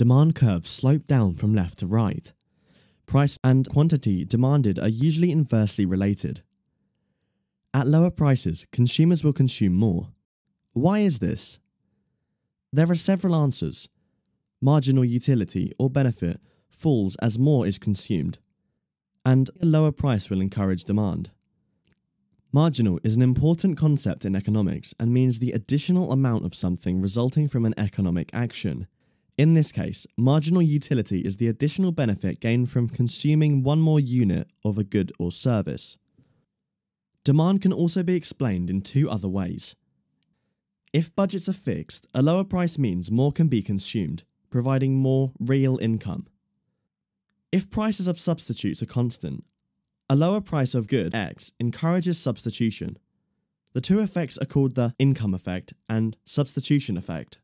demand curves slope down from left to right. Price and quantity demanded are usually inversely related. At lower prices, consumers will consume more. Why is this? There are several answers. Marginal utility or benefit falls as more is consumed, and a lower price will encourage demand. Marginal is an important concept in economics and means the additional amount of something resulting from an economic action. In this case, marginal utility is the additional benefit gained from consuming one more unit of a good or service. Demand can also be explained in two other ways. If budgets are fixed, a lower price means more can be consumed, providing more real income. If prices of substitutes are constant, a lower price of good X encourages substitution. The two effects are called the income effect and substitution effect.